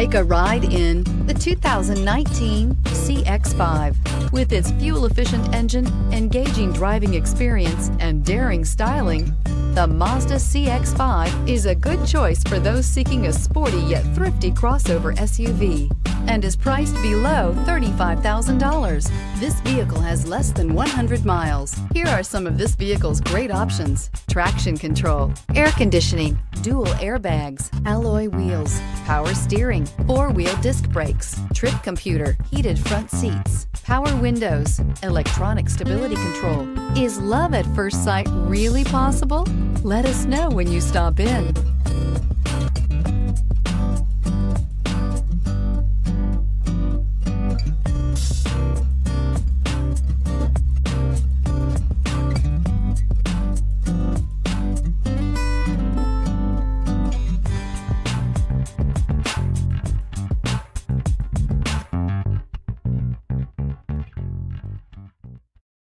Take a ride in the 2019 CX-5. With its fuel-efficient engine, engaging driving experience, and daring styling, the Mazda CX-5 is a good choice for those seeking a sporty yet thrifty crossover SUV and is priced below $35,000. This vehicle has less than 100 miles. Here are some of this vehicle's great options. Traction control, air conditioning, dual airbags, alloy wheels, power steering, four-wheel disc brakes, trip computer, heated front seats, power windows, electronic stability control. Is love at first sight really possible? Let us know when you stop in.